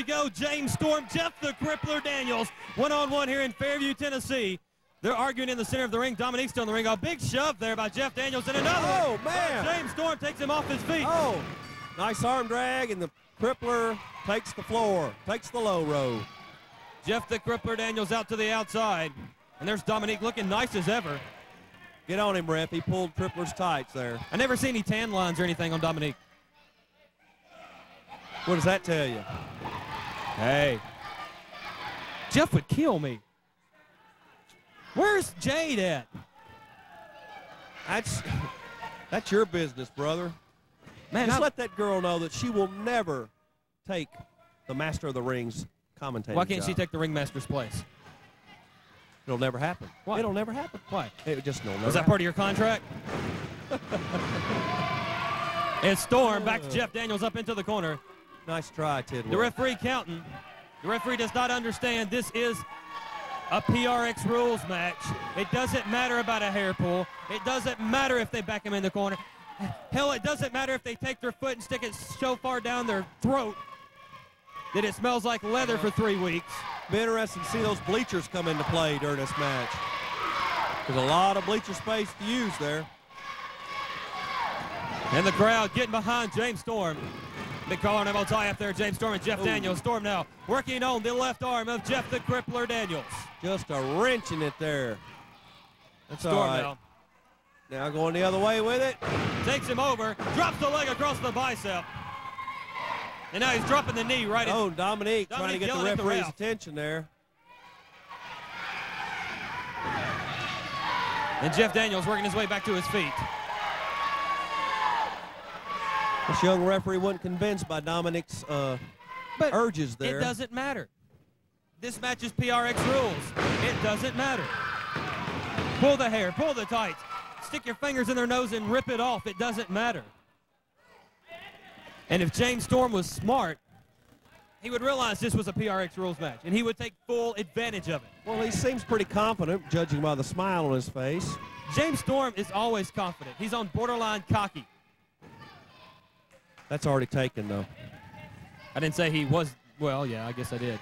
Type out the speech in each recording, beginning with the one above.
we go. James Storm, Jeff the Crippler Daniels, one-on-one here in Fairview, Tennessee. They're arguing in the center of the ring. Dominique's still in the ring. A big shove there by Jeff Daniels and another. Oh, one. man. James Storm takes him off his feet. Oh, nice arm drag, and the crippler takes the floor, takes the low road. Jeff the Crippler Daniels out to the outside. And there's Dominique looking nice as ever. Get on him, ref. He pulled crippler's tights there. I never see any tan lines or anything on Dominique. What does that tell you? Hey. Jeff would kill me. Where's Jade at? That's that's your business, brother. Man, Just I- let that girl know that she will never take the Master of the Rings commentating why can't job. she take the ringmaster's place? It'll never happen. Why? It'll never happen. Why? It just never Was that part of your contract? and Storm back to Jeff Daniels up into the corner. Nice try, Tidwell. The referee counting. The referee does not understand this is a PRX rules match. It doesn't matter about a hair pull. It doesn't matter if they back him in the corner. Hell, it doesn't matter if they take their foot and stick it so far down their throat that it smells like leather for three weeks. Be interested to see those bleachers come into play during this match. There's a lot of bleacher space to use there. And the crowd getting behind James Storm. Big collar and elbow tie up there, James Storm and Jeff Ooh. Daniels. Storm now working on the left arm of Jeff the Crippler Daniels. Just a wrenching it there. That's Storm all right. now Now going the other way with it. takes him over, drops the leg across the bicep. And now he's dropping the knee right in. Oh, Dominique, trying to get the at the referee's attention there. And Jeff Daniels working his way back to his feet. This young referee wasn't convinced by Dominique's uh, But urges there. It doesn't matter. This match is PRX rules. It doesn't matter. Pull the hair, pull the tights, stick your fingers in their nose and rip it off. It doesn't matter. And if James Storm was smart, he would realize this was a PRX rules match, and he would take full advantage of it. Well, he seems pretty confident, judging by the smile on his face. James Storm is always confident. He's on borderline cocky. That's already taken, though. I didn't say he was. Well, yeah, I guess I did.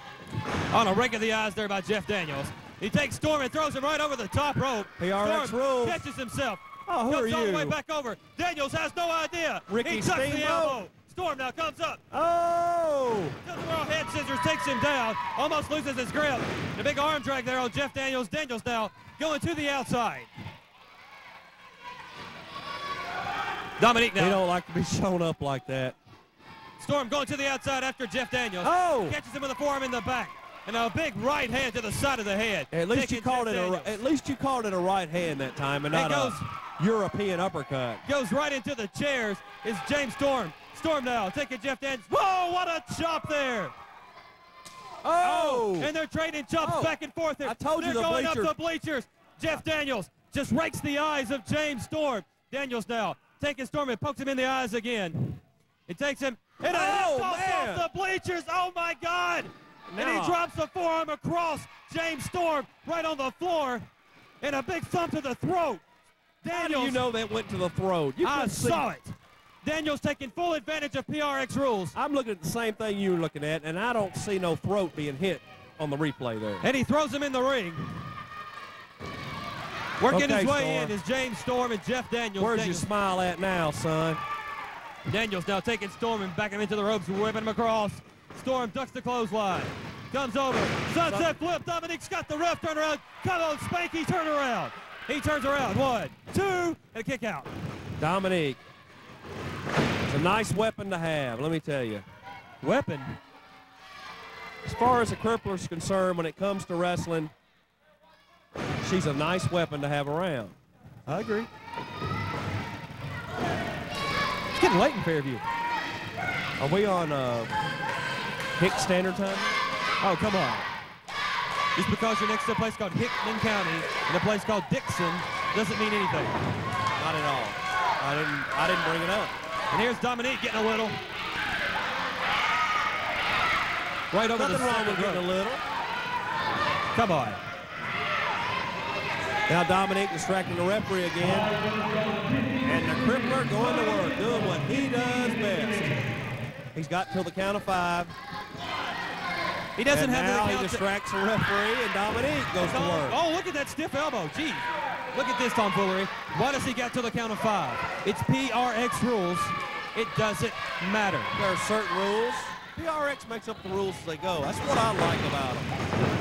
On a rake of the eyes there by Jeff Daniels. He takes Storm and throws him right over the top rope. PRX Storm rules. catches himself. Oh, who comes are all the way back over. Daniels has no idea. Ricky he ducks the elbow. Storm now comes up. Oh! World head scissors, takes him down. Almost loses his grip. The big arm drag there on Jeff Daniels. Daniels now going to the outside. Dominique now. don't like to be shown up like that. Storm going to the outside after Jeff Daniels. Oh! Catches him with a forearm in the back. And a big right hand to the side of the head. At least you called Jeff it a Daniels. at least you called it a right hand that time and It not goes- a European uppercut. goes right into the chairs is James Storm. Storm now taking Jeff Daniels. Whoa, what a chop there. Oh! And they're trading chops Oh. back and forth here. I told you they're the going bleachers- up the bleachers. Jeff Daniels just rakes the eyes of James Storm. Daniels now taking Storm and pokes him in the eyes again. It takes him and a Oh, off the bleachers. Oh my God! And he drops the forearm across James Storm right on the floor, and a big thump to the throat. How do you know that went to the throat? You I saw it. Daniels taking full advantage of PRX rules. I'm looking at the same thing you're looking at, and I don't see no throat being hit on the replay there. And he throws him in the ring. Working Okay, his way Storm. in is James Storm and Jeff Daniels. Where's your smile at now, son? Daniels now taking Storm and backing him into the ropes, whipping him across. Storm ducks the clothesline. Comes over. Sunset flip. Dominique's got the ref turn around. Come on, Spanky, turn around. He turns around. One, two, and a kick out. Dominique. It's a nice weapon to have, let me tell you. Weapon. As far as the crippler's concerned, when it comes to wrestling, she's a nice weapon to have around. I agree. It's getting late in Fairview. Are we on uh, Hick Standard Time? Oh, come on. Just because you're next to a place called Hickman County and a place called Dickson doesn't mean anything. Not at all. I didn't. I didn't bring it up. And here's Dominique getting a little. Right over Nothing the wrong with getting a little. Come on. Now Dominique distracting the referee again. And the crippler going to work, doing what he does best. He's got till the count of five. He doesn't and have now the he distracts the referee, and Dominique goes to Oh, work. oh, look at that stiff elbow. Gee. Look at this tomfoolery. Why does he get to the count of five? It's PRX rules. It doesn't matter. There are certain rules. PRX makes up the rules as they go. That's what I like about him.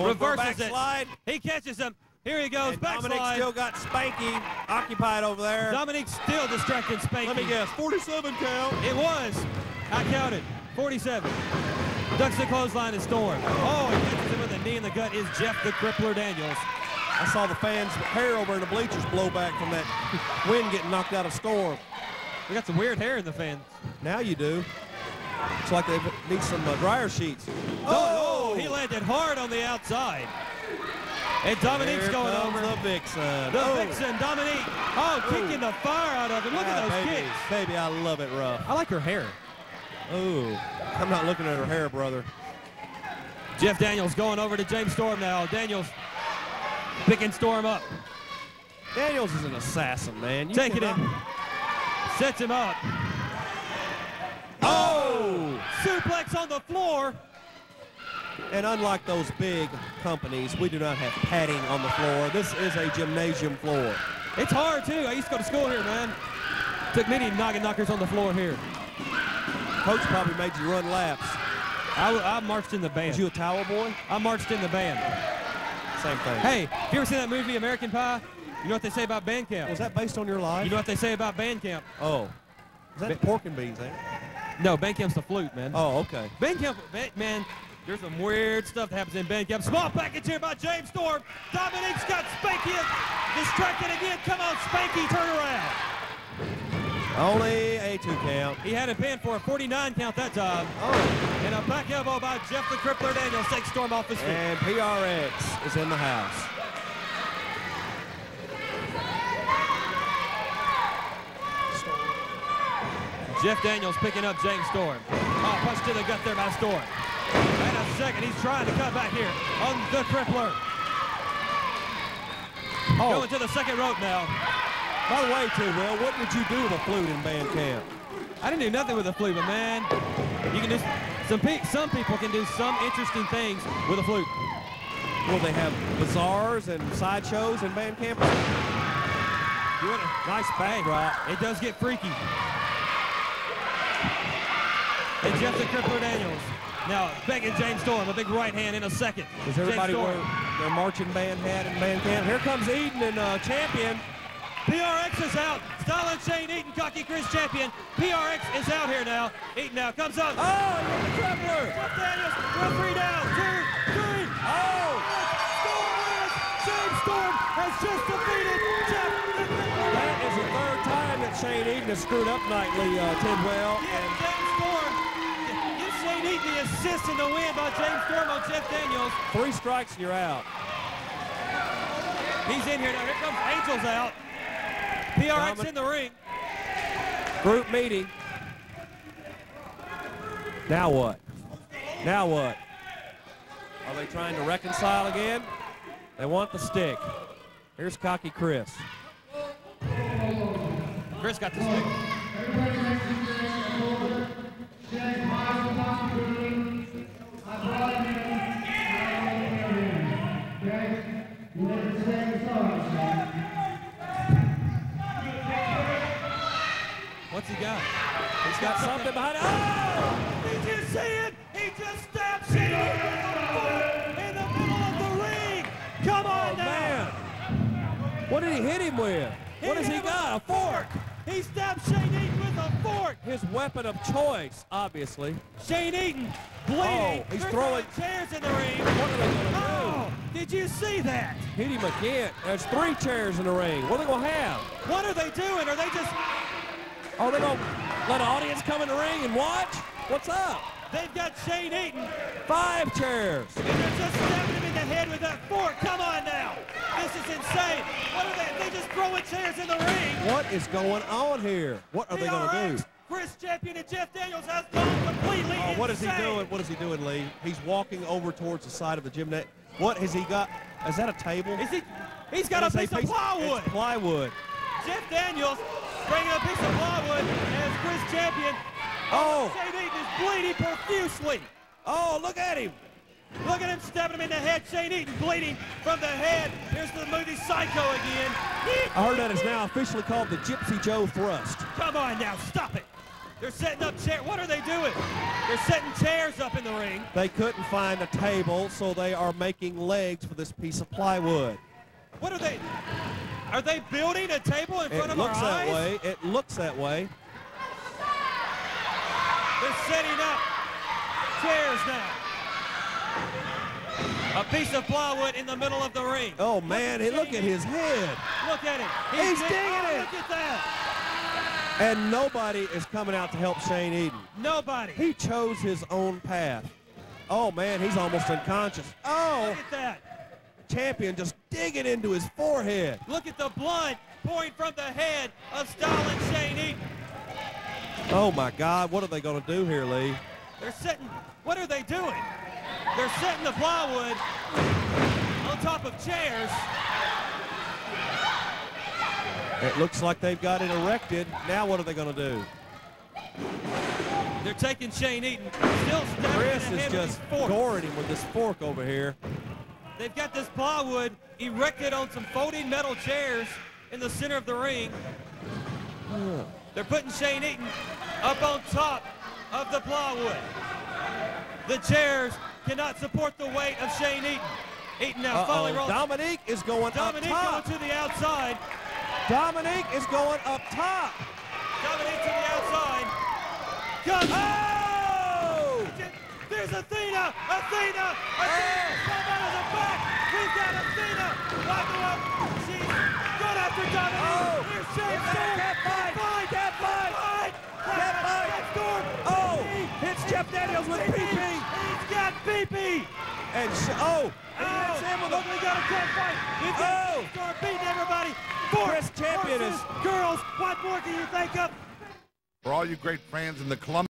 Going Reverses it. backslide. He catches him. Here he goes. And Dominique Backslide. still got Spanky occupied over there. Dominique still distracting Spanky. Let me guess, 47 count. It was. I counted. 47. Ducks the clothesline and Storm. Oh, he catches him with a knee in the gut is Jeff the Crippler Daniels. I saw the fans' hair over in the bleachers blow back from that wind getting knocked out of Storm. We got some weird hair in the fans. Now you do. It's like they need some uh, dryer sheets. Oh, he landed hard on the outside. And Dominique's Here going over. the Vixen. The oh. Vixen, Dominique. Oh, kicking the fire out of him. Look Ah, at those baby. kicks. Baby, I love it rough. I like her hair. Ooh, I'm not looking at her hair, brother. Jeff Daniels going over to James Storm now. Daniels picking Storm up. Daniels is an assassin, man. You Taking cannot- him. Sets him up. Oh! Suplex on the floor. And unlike those big companies, we do not have padding on the floor. This is a gymnasium floor. It's hard too. I used to go to school here, man. Took many noggin knockers on the floor here. Coach probably made you run laps. I, I marched in the band. Was you a towel boy? I marched in the band. Same thing. Hey, you ever seen that movie American Pie? You know what they say about band camp? Was that based on your life? You know what they say about band camp? oh. Is that pork and beans, it? No, band camp's the flute, man. Oh, okay. Band camp, man, there's some weird stuff that happens in band camp. Small package here by James Storm. Dominique's got Spanky distracted again. Come on, Spanky, turn around. Only a two count. He had it pinned for a 49 count that time. Oh. And a back elbow by Jeff the Crippler Daniels takes Storm off his feet. And PRX is in the house. Jeff Daniels picking up James Storm. Oh, punch to the gut there by Storm. And a second, he's trying to cut back here on the Crippler. Oh, Going to the second rope now. by the way, too, Will, what did you do with a flute in band camp? I didn't do nothing with a flute, but man, you can do some. Pe- some people can do some interesting things with a flute. Will they have bazaars and sideshows in band camp? You want a nice bang, right? It does get freaky. And Jeff the Crippler Daniels. Now, begging James Storm, a big right hand in a second. Does everybody wear their marching band hat in band camp? Here comes Eaton and uh, Champion. PRX is out. Stalin Shane Eaton, Cocky Chris Champion. PRX is out here now. Eaton now comes up. Oh, you're the Crippler. Jeff Daniels, referee down. Two, three. Oh, Storm wins. James Storm has just defeated Jeff that is the third time that Shane Eaton has screwed up nightly, uh, Tidwell. Yeah, James Storm. Give Shane Eaton the assist in the win by James on Jeff Daniels. Three strikes and you're out. He's in here now. Here comes Angels out. PRX Domin- in the ring. Group meeting. Now what? Now what? Are they trying to reconcile again? They want the stick. Here's Cocky Chris. Chris got the stick. Got something behind it. Oh! Did you see it? He just Shane Eaton in the middle of the ring. Come on Oh, now. man. What did he hit him with? What has he got? A fork. He stabbed Shane Eaton with a fork. His weapon of choice, obviously. Shane Eaton bleeding. Oh, he's They're throwing- chairs in the ring. What are they going to Oh, did you see that? Hit him again. There's three chairs in the ring. What are they going to have? What are they doing? Are they just, Are they going to let an audience come in the ring and watch? What's up? they've got Shane Eaton Five chairs. and they're just stabbing him in the head with that fork. Come on now. This is insane. What are they? They just throwing chairs in the ring. What is going on here? What are they going to PRX, do? Chris Champion and Jeff Daniels has gone completely Oh, what is he doing? What is he doing, Lee? He's walking over towards the side of the gymnast. What has he got? Is that a table? Is he? He's got a It's piece of plywood. It's plywood. Jeff Daniels bringing a piece of plywood Chris Champion. Oh, Shane Eaton is bleeding profusely. Oh, look at him. Look at him stabbing him in the head. Shane Eaton bleeding from the head. Here's the movie Psycho again. I heard that is now officially called the Gypsy Joe Thrust. Come on now, stop it. They're setting up chairs. What are they doing? They're setting chairs up in the ring. They couldn't find a table, so they are making legs for this piece of plywood. What are they? Are they building a table in front It of looks that way. It looks that way. They're setting up chairs now. A piece of plywood in the middle of the ring. Oh, man, hey, look at his head. Look at it. He's dig- digging oh, it. Look at that. And nobody is coming out to help Shane Eaton. Nobody. He chose his own path. Oh, man, he's almost unconscious. Oh, Look at that. Champion just digging into his forehead. Look at the blood pouring from the head of Stalin Shane Eaton. Oh, my God, what are they going to do here, Lee? They're setting, what are they doing? They're setting the plywood on top of chairs. It looks like they've got it erected. Now what are they going to do? They're taking Shane Eaton, still Chris is just goring him with this fork over here. They've got this plywood erected on some folding metal chairs in the center of the ring. They're putting Shane Eaton up on top of the plywood. The chairs cannot support the weight of Shane Eaton. Eaton now finally Uh-oh. rolls. Dominique is going Dominique up going top. to the outside. Dominique is going up top. Dominique to the outside. Comes. Oh! There's Athena! Athena! Athena! Oh! Somebody's a back! We've got Athena! Wiping up! She's going after Dominique! Oh! Here's Shane It's a Storm! cat fight! Fight! Cat fight! Fight! Cat fight! Cat Storm! Oh! PP! Hits Jeff Daniels with PP. He's got PP! Oh! Oh! And oh! He Oh! hits him with Look, a we got a cat fight! We've got Oh! Shane Storm beating everybody! Four Chris Champion is- girls! What more can you think of? For all you great fans in the Columbus